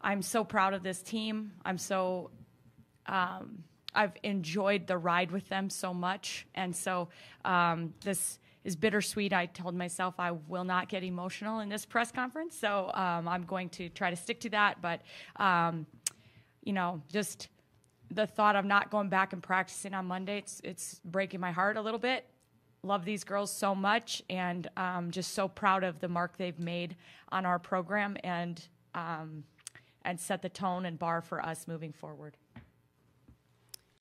I'm so proud of this team. I'm so um, I've enjoyed the ride with them so much, and so um, this is bittersweet. I told myself I will not get emotional in this press conference, so um, I'm going to try to stick to that. But um, you know, just the thought of not going back and practicing on Monday, it's, it's breaking my heart a little bit. Love these girls so much, and um, just so proud of the mark they've made on our program and um, and set the tone and bar for us moving forward.